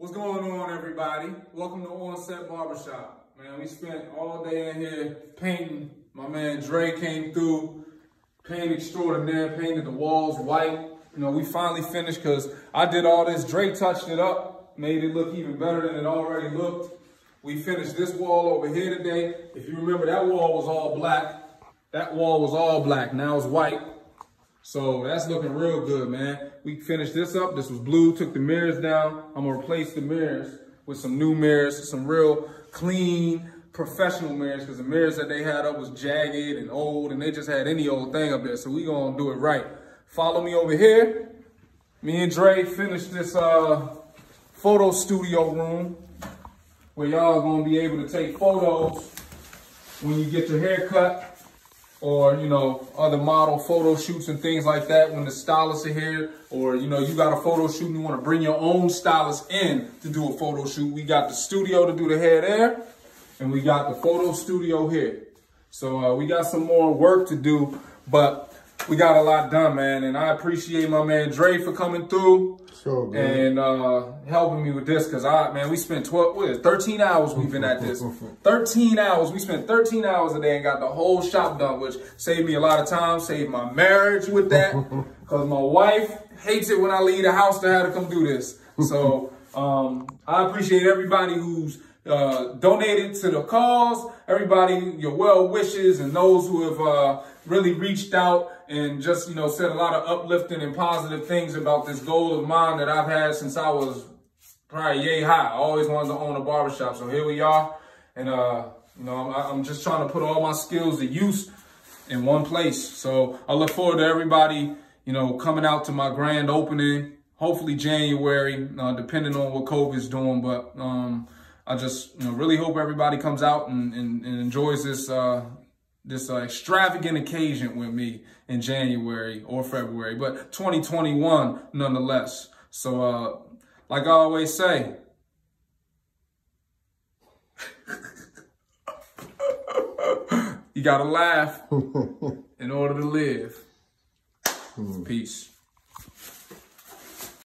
What's going on, everybody? Welcome to Onset Barbershop. Man, we spent all day in here painting. My man Dre came through, paint extraordinaire, painted the walls white. You know, we finally finished because I did all this. Dre touched it up, made it look even better than it already looked. We finished this wall over here today. If you remember, that wall was all black. That wall was all black. Now it's white. So that's looking real good, man. We finished this up. This was blue, took the mirrors down. I'm gonna replace the mirrors with some new mirrors, some real clean, professional mirrors, because the mirrors that they had up was jagged and old, and they just had any old thing up there. So we gonna do it right. Follow me over here. Me and Dre finished this uh, photo studio room where y'all gonna be able to take photos when you get your hair cut or you know other model photo shoots and things like that when the stylists are here or you know you got a photo shoot and you want to bring your own stylist in to do a photo shoot. We got the studio to do the hair there and we got the photo studio here. So uh, we got some more work to do but we got a lot done man and i appreciate my man dre for coming through Sure, and uh, helping me with this because I man, we spent 12, what is it, 13 hours we've been at this. 13 hours. We spent 13 hours a day and got the whole shop done, which saved me a lot of time, saved my marriage with that. Because my wife hates it when I leave the house to have to come do this. So um, I appreciate everybody who's uh, donated to the cause, everybody, your well wishes, and those who have uh, really reached out and just, you know, said a lot of uplifting and positive things about this goal of mine that I've had since I was probably yay high. I always wanted to own a barbershop. So here we are. And, uh, you know, I'm, I'm just trying to put all my skills to use in one place. So I look forward to everybody, you know, coming out to my grand opening, hopefully January, uh, depending on what COVID's doing. But um, I just, you know, really hope everybody comes out and, and, and enjoys this, uh, this uh, extravagant occasion with me in January or February, but 2021 nonetheless. So, uh, like I always say, you gotta laugh in order to live. Peace.